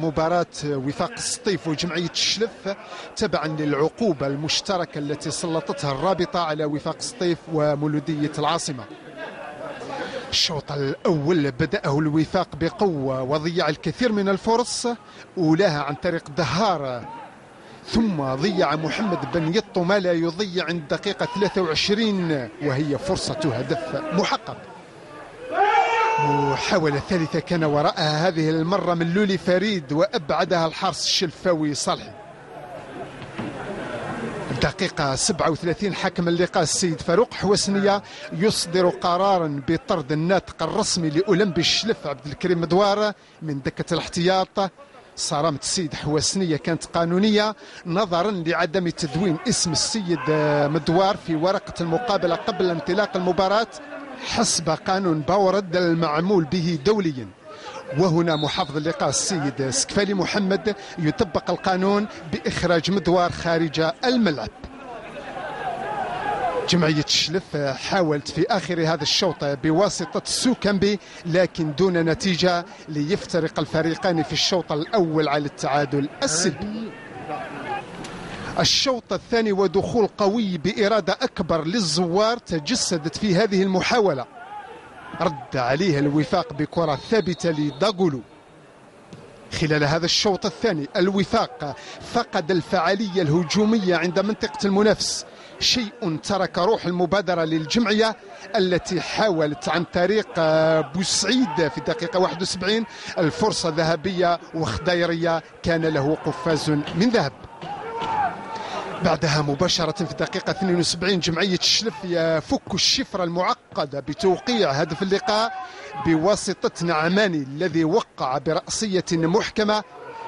مباراة وفاق السطيف وجمعية الشلف تبعا للعقوبة المشتركة التي سلطتها الرابطة على وفاق السطيف ومولودية العاصمة. الشوط الأول بدأه الوفاق بقوة وضيع الكثير من الفرص أولاها عن طريق دهار. ثم ضيع محمد بن يطو ما لا يضيع عند دقيقة 23 وهي فرصة هدف محقق. محاولة ثالثة كان وراءها هذه المرة من لولي فريد وأبعدها الحارس الشلفاوي صالحي الدقيقة 37 حكم اللقاء السيد فاروق حوسنية يصدر قرارا بطرد الناطق الرسمي لأولمبي الشلف عبد الكريم مدوار من دكة الاحتياط. صرامة السيد حوسنية كانت قانونية نظرا لعدم تدوين اسم السيد مدوار في ورقة المقابلة قبل انطلاق المباراة. حسب قانون باورد المعمول به دوليا. وهنا محافظ اللقاء السيد سكفالي محمد يطبق القانون بإخراج مدوار خارج الملعب. جمعية الشلف حاولت في آخر هذا الشوط بواسطة سوكامبي لكن دون نتيجة ليفترق الفريقان في الشوط الأول على التعادل السلبي. الشوط الثاني ودخول قوي بإرادة أكبر للزوار تجسدت في هذه المحاولة. رد عليها الوفاق بكرة ثابتة لداغولو. خلال هذا الشوط الثاني الوفاق فقد الفعالية الهجومية عند منطقة المنافس. شيء ترك روح المبادرة للجمعية التي حاولت عن طريق بوسعيد في الدقيقة 71 الفرصة ذهبية وخضيرية كان له قفاز من ذهب. بعدها مباشرة في الدقيقة 72 جمعية الشلف يفك الشفرة المعقدة بتوقيع هدف اللقاء بواسطة نعماني الذي وقع برأسية محكمة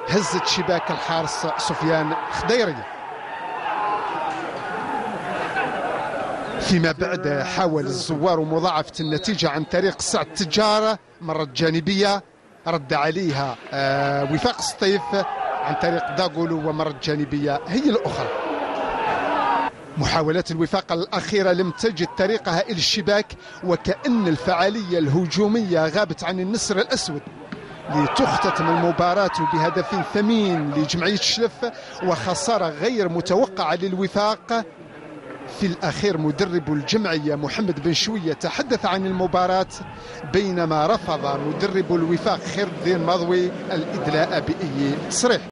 هزت شباك الحارس سفيان خضيري فيما بعد حاول الزوار مضاعفة النتيجة عن طريق سعد تجارة مرة جانبية رد عليها وفاق سطيف عن طريق داغولو ومرة جانبية هي الأخرى. محاولات الوفاق الأخيرة لم تجد طريقها إلى الشباك وكأن الفعالية الهجومية غابت عن النسر الأسود. لتختتم المباراة بهدف ثمين لجمعية الشلف وخسارة غير متوقعة للوفاق. في الأخير مدرب الجمعية محمد بن شوية تحدث عن المباراة بينما رفض مدرب الوفاق خير الدين مضوي الإدلاء بأي تصريح